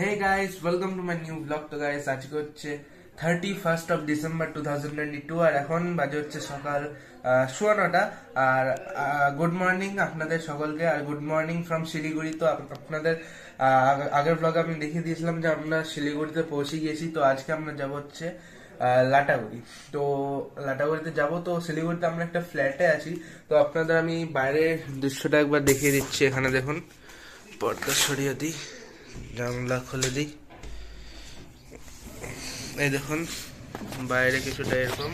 মাই new blog তো guys আজকে হচ্ছে thirty first of December two thousand twenty two আর এখন বাজে হচ্ছে সকাল সোয়া নটা। আর গুড মর্নিং আপনাদের সকলকে। আর গুড মর্নিং ফ্রম শিলিগুড়ি। তো আপ- আপনাদের আগের ব্লগে আমি দেখিয়ে দিয়েছিলাম যে আমরা শিলিগুড়িতে পৌঁছে গিয়েছি। তো আজকে আমরা যাব হচ্ছে লাটাগুড়ি। তো লাটাগুড়িতে যাব। তো শিলিগুড়িতে আমরা একটা ফ্ল্যাটে আছি। তো আপনাদের আমি বাইরের দৃশ্যটা একবার দেখিয়ে দিচ্ছি। এখানে দেখুন, পর্দা সরিয়ে দিই। জানলা খুলে দিই। এই দেখুন, বাইরে কিছুটা এরকম।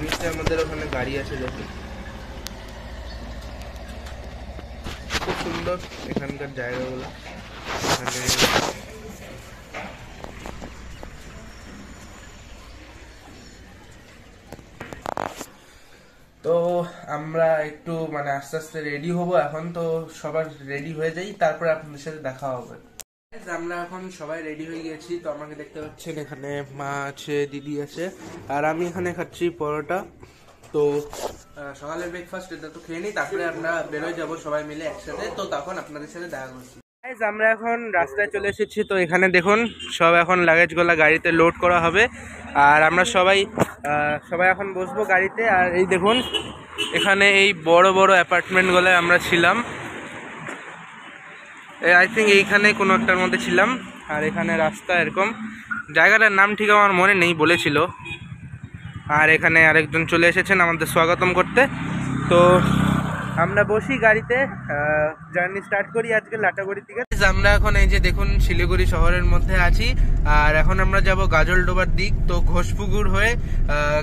নিচে আমাদের ওখানে গাড়ি আছে দেখুন। খুব সুন্দর এখানকার জায়গাগুলো। এখানে তো আমরা একটু মানে আস্তে আস্তে রেডি হব। এখন তো সবার রেডি হয়ে যাই তারপরে আপনাদের সাথে দেখা হবে। আমরা এখন সবাই রেডি হয়ে গেছি। তো আমাকে দেখতে পাচ্ছেন এখানে মা আছে দিদি আছে আর আমি এখানে খাচ্ছি পরোটা। তো আহ, সকালের ব্রেকফাস্ট এটা তো খেয়ে নিই তারপরে আমরা বেরোয় যাব সবাই মিলে একসাথে। তো তখন আপনাদের সাথে দেখা করছি। আমরা এখন রাস্তায় চলে এসেছি। তো এখানে দেখুন সব এখন লাগেজগুলা গাড়িতে লোড করা হবে। আর আমরা সবাই সবাই এখন বসবো গাড়িতে। আর এই দেখুন এখানে এই বড় বড় অ্যাপার্টমেন্টগুলো আমরা ছিলাম। আই থিঙ্ক এইখানে কোনো একটার মধ্যে ছিলাম। আর এখানে রাস্তা এরকম। জায়গাটার নাম ঠিক আমার মনে নেই, বলেছিল। আর এখানে আরেকজন চলে এসেছেন আমাদের স্বাগতম করতে। তো আমরা বসি গাড়িতে। জার্নি স্টার্ট করি আজকে লাটাগুড়ি থেকে আমরা এখন এই যে দেখুন শিলিগুড়ি শহরের মধ্যে আছি। আর এখন আমরা যাব গাজলডোবার দিক। তো ঘোষপুকুর হয়ে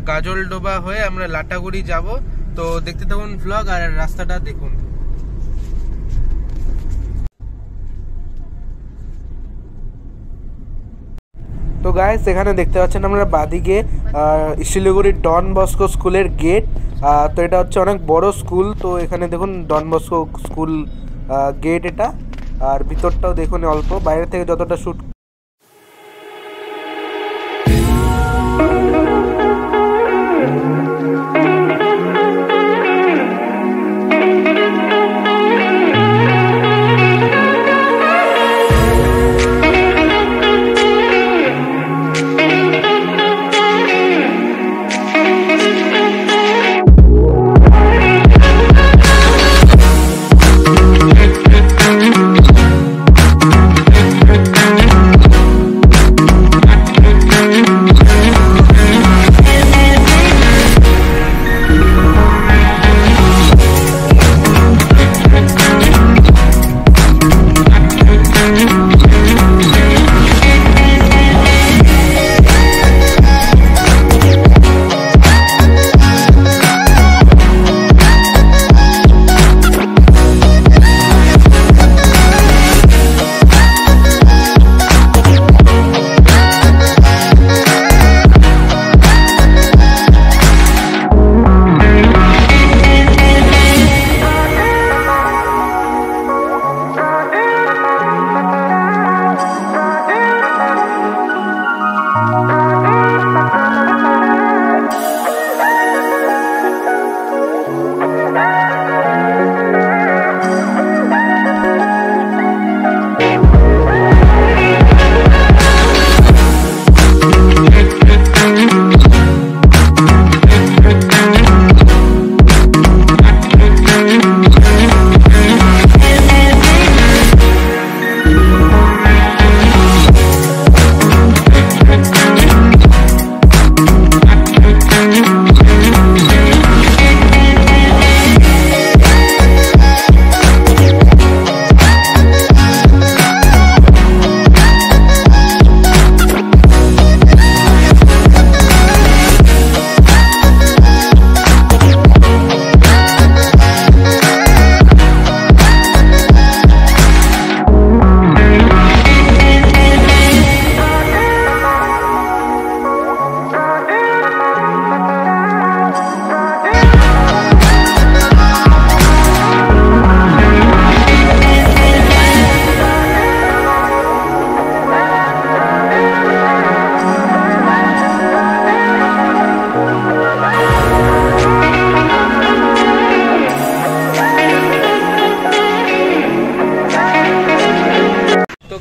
গাজলডোবা হয়ে আমরা লাটাগুড়ি যাব। তো দেখতে থাকুন ভ্লগ আর রাস্তাটা দেখুন। তো গাইস এখানে দেখতে পাচ্ছেন আমরা বাদিকে আহ, শিলিগুড়ি ডন বস্কো স্কুলের গেট। তো এটা হচ্ছে অনেক বড় স্কুল। তো এখানে দেখুন ডন বস্কো স্কুল গেট এটা। আর ভিতরটাও দেখুন অল্প বাইরে থেকে যতটা শুট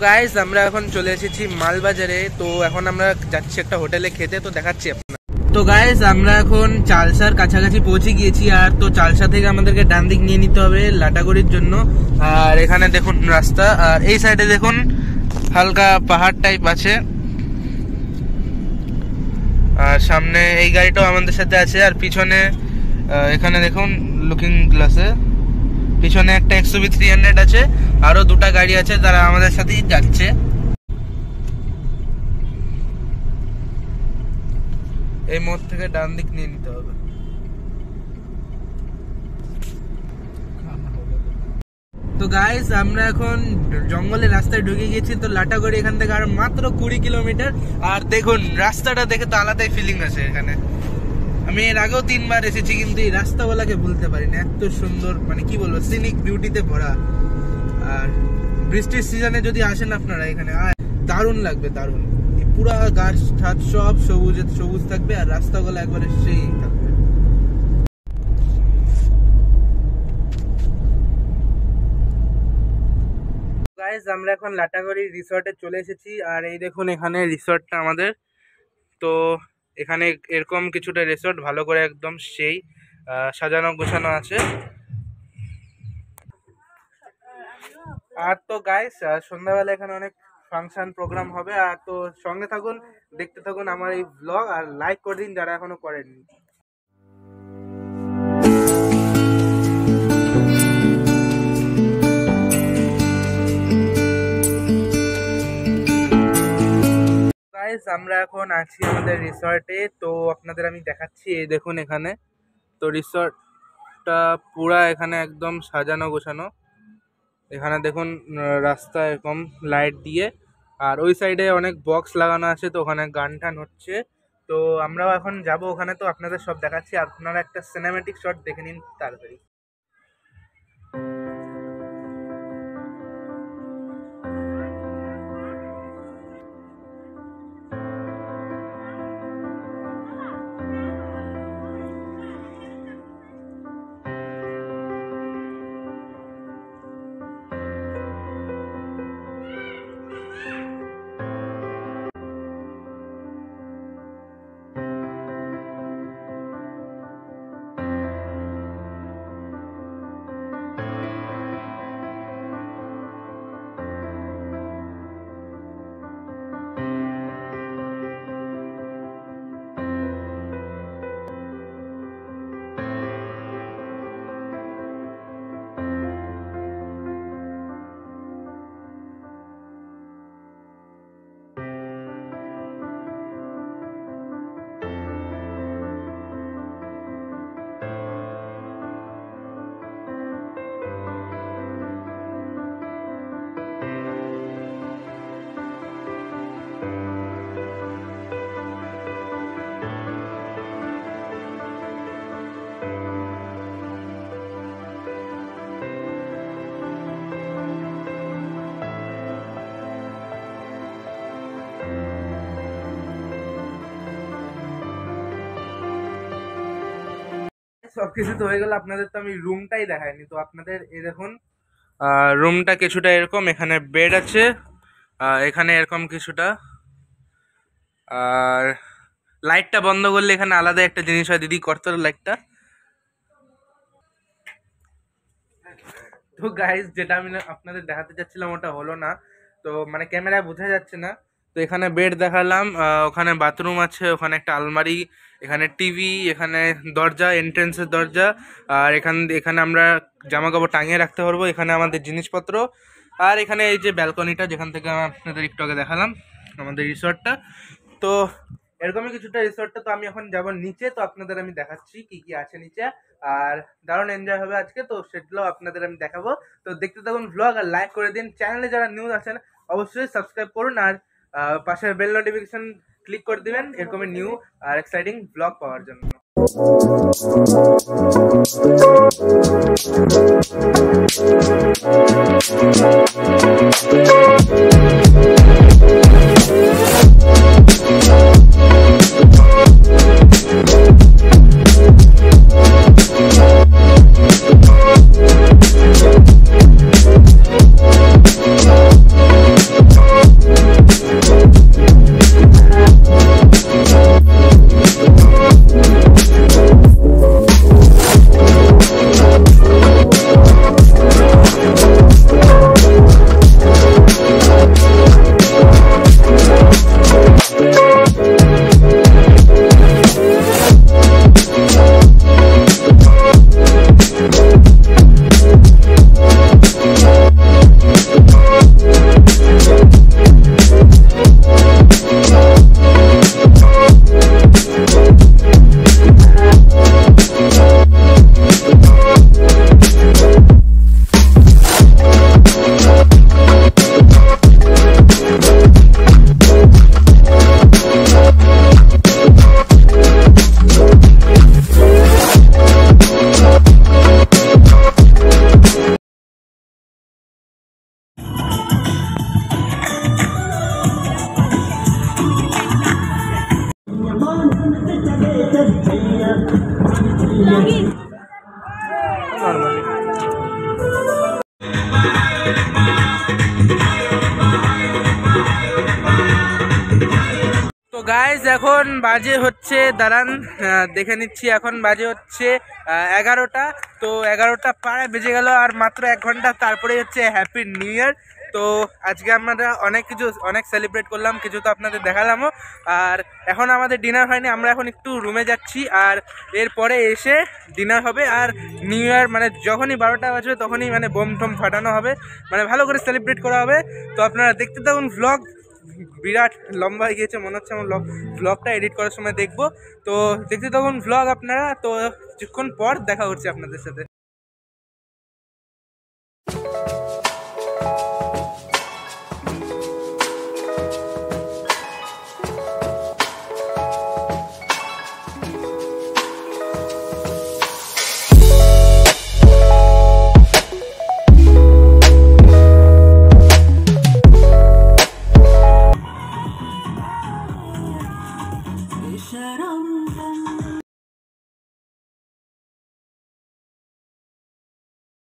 গাইস আমরা এখন চলে এসেছি মালবাজারে। তো এখন আমরা যাচ্ছি একটা হোটেলে খেতে, তো দেখাচ্ছি তো গাইস আমরা এখন চালসার কাছাকাছি পৌঁছে গিয়েছি, আর তো চালসা থেকে আমাদেরকে ডান দিক নিয়ে নিতে হবে লাটাগুড়ির জন্য। আর এখানে দেখুন রাস্তা, আর এই সাইডে দেখুন হালকা পাহাড় টাইপ আছে। আর সামনে এই গাড়িটাও আমাদের সাথে আছে, আর পিছনে এখানে দেখুন লুকিং গ্লাসে পিছনে একটা এক্সুবি থ্রি হান্ড্রেড আছে, আরও দুটা গাড়ি আছে তারা আমাদের সাথেই যাচ্ছে। এই মোড় থেকে ডান দিক নিয়ে নিতে হবে। তো গাইস আমরা এখন জঙ্গলের রাস্তায় ঢুকে গেছি তো লাটাগড়ি এখান থেকে আর মাত্র কুড়ি কিলোমিটার। আর দেখুন, রাস্তাটা দেখে তো আলাদাই ফিলিং আছে এখানে। আমি এর আগেও তিনবার এসেছি, কিন্তু এই রাস্তাগুলাকে ভুলতে পারি না এত সুন্দর মানে কি বলব সিনিক বিউটিতে ভরা। আর বৃষ্টির সিজনে যদি আসেন আপনারা এখানে, আর দারুণ লাগবে, দারুণ। পুরা গাছ ঠাছ সব সবুজ সবুজ থাকবে, আর রাস্তাগুলো একবারে সেই থাকবে। আমরা এখন লাটাগড়ি রিসর্টে চলে এসেছি, আর এই দেখুন এখানে রিসর্টটা আমাদের। তো এখানে এরকম কিছুটা রিসোর্ট ভালো করে একদম সেই সাজানো গোছানো আছে। আর তো গাইস সন্ধ্যাবেলা এখানে অনেক ফাংশন প্রোগ্রাম হবে। আর তো সঙ্গে থাকুন, দেখতে থাকুন আমার এই ব্লগ আর লাইক করে দিন যারা এখনও করেননি। গাইস আমরা এখন আছি আমাদের রিসর্টে তো আপনাদের আমি দেখাচ্ছি, এই দেখুন এখানে। তো রিসর্টটা পুরা এখানে একদম সাজানো গোছানো। এখানে দেখুন রাস্তা এরকম লাইট দিয়ে। আর ওই সাইডে অনেক বক্স লাগানো আছে, তো ওখানে গান টান হচ্ছে। তো আমরাও এখন যাব ওখানে, তো আপনাদের সব দেখাচ্ছি। আপনারা একটা সিনেমেটিক শট দেখে নিন তাড়াতাড়ি। সবকিছু তো হয়ে গেল, আপনাদের তো আমি রুমটাই দেখাইনি। তো আপনাদের এই দেখুন রুমটা কিছুটা এরকম, এখানে বেড আছে এখানে এরকম কিছুটা। আর লাইটটা বন্ধ করলে এখানে আলাদা একটা জিনিস হয়, দিদি করতো লাইটটা তো গাইস যেটা আমি আপনাদের দেখাতে চাচ্ছিলাম, ওটা হলো না। তো মানে ক্যামেরায় বোঝা যাচ্ছে না। তো এখানে বেড দেখালাম ওখানে বাথরুম আছে, ওখানে একটা আলমারি, এখানে টিভি এখানে দরজা এন্ট্রেন্সের দরজা, আর এখান, এখানে আমরা জামা কাপড় টাঙিয়ে রাখতে পারব, এখানে আমাদের জিনিসপত্র। আর এখানে এই যে ব্যালকনিটা যেখান থেকে আপনাদের একটু আগে দেখালাম, আমাদের রিসর্টটা তো এরকমই কিছুটা রিসর্টটা তো আমি এখন যাব নিচে, তো আপনাদের আমি দেখাচ্ছি কি কি আছে নিচে। আর দারুণ এনজয় হবে আজকে, তো সেগুলো আপনাদের আমি দেখাবো। তো দেখতে থাকুন ব্লগ আর লাইক করে দিন। চ্যানেলে যারা নিউজ আছেন, অবশ্যই সাবস্ক্রাইব করুন। আর পাশের বেল নোটিফিকেশন ক্লিক করে দিবেন এরকমই নিউ আর এক্সাইটিং ব্লগ পাওয়ার জন্য। গাইজ এখন বাজে হচ্ছে, দাঁড়ান দেখে নিচ্ছি, এখন বাজে হচ্ছে এগারোটা। তো এগারোটা প্রায় বেজে গেল, আর মাত্র এক ঘণ্টা তারপরে হচ্ছে হ্যাপি নিউ ইয়ার তো আজকে আমরা অনেক কিছু, অনেক সেলিব্রেট করলাম, কিছু তো আপনাদের দেখালামও। আর এখন আমাদের ডিনার হয়নি, আমরা এখন একটু রুমে যাচ্ছি, আর এরপরে এসে ডিনার হবে, আর নিউ ইয়ার মানে যখনই বারোটা বাজবে, তখনই মানে বোম টোম ফাটানো হবে। মানে ভালো করে সেলিব্রেট করা হবে। তো আপনারা দেখতে থাকুন ভ্লগ বিরাট লম্বা হয়ে গিয়েছে, মনে হচ্ছে আমার ব্লগটা এডিট করার সময় দেখব। তো দেখতে তখন ব্লগ আপনারা, তো কিছুক্ষণ পর দেখা হচ্ছে আপনাদের সাথে।